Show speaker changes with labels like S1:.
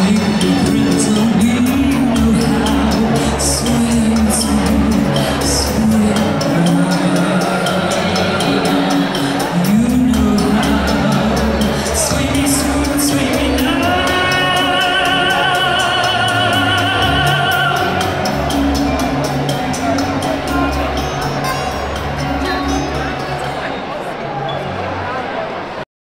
S1: sleep.